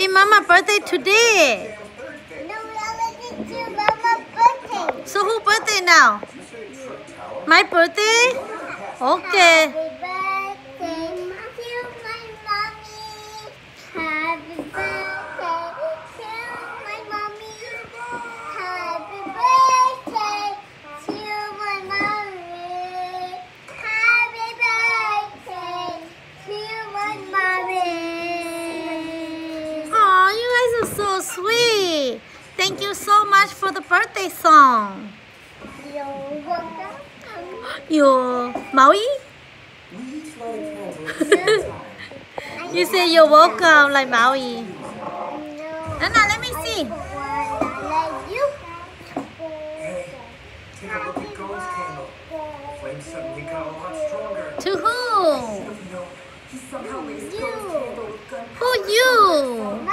It's Mama birthday today. No, do Mama's birthday. So who birthday now? My birthday? Okay. You so sweet. Thank you so much for the birthday song. You're. You, Maui? You say you're welcome like Maui. No. Let me see. To who? You. Who you?